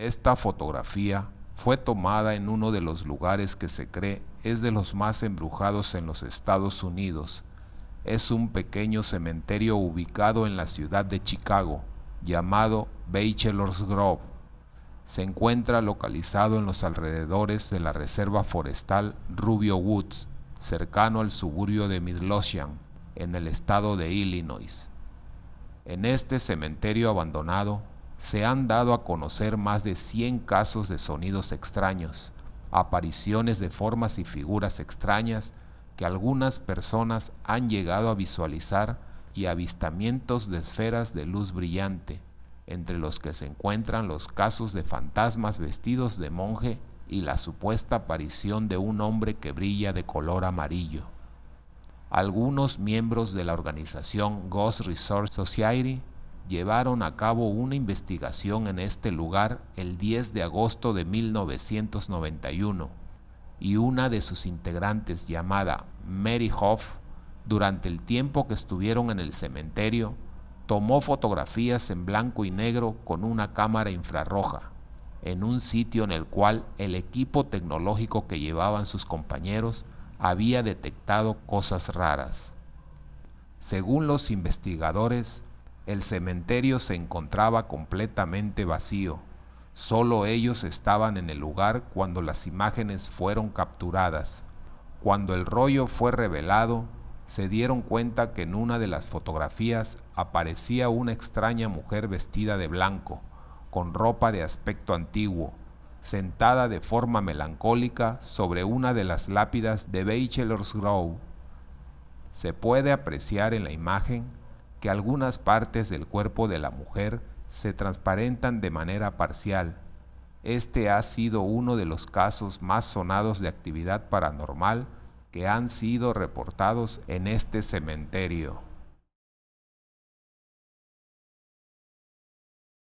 Esta fotografía fue tomada en uno de los lugares que se cree es de los más embrujados en los Estados Unidos. Es un pequeño cementerio ubicado en la ciudad de Chicago, llamado Bachelor's Grove. Se encuentra localizado en los alrededores de la reserva forestal Rubio Woods, cercano al suburbio de Midlothian, en el estado de Illinois. En este cementerio abandonado se han dado a conocer más de 100 casos de sonidos extraños, apariciones de formas y figuras extrañas que algunas personas han llegado a visualizar y avistamientos de esferas de luz brillante, entre los que se encuentran los casos de fantasmas vestidos de monje y la supuesta aparición de un hombre que brilla de color amarillo. Algunos miembros de la organización Ghost Resort Society llevaron a cabo una investigación en este lugar el 10 de agosto de 1991 y una de sus integrantes llamada Mary Hoff, durante el tiempo que estuvieron en el cementerio, tomó fotografías en blanco y negro con una cámara infrarroja, en un sitio en el cual el equipo tecnológico que llevaban sus compañeros había detectado cosas raras. Según los investigadores, el cementerio se encontraba completamente vacío. Solo ellos estaban en el lugar cuando las imágenes fueron capturadas. Cuando el rollo fue revelado, se dieron cuenta que en una de las fotografías aparecía una extraña mujer vestida de blanco, con ropa de aspecto antiguo, sentada de forma melancólica sobre una de las lápidas de Bachelor's Grove. Se puede apreciar en la imagen que algunas partes del cuerpo de la mujer se transparentan de manera parcial. Este ha sido uno de los casos más sonados de actividad paranormal que han sido reportados en este cementerio.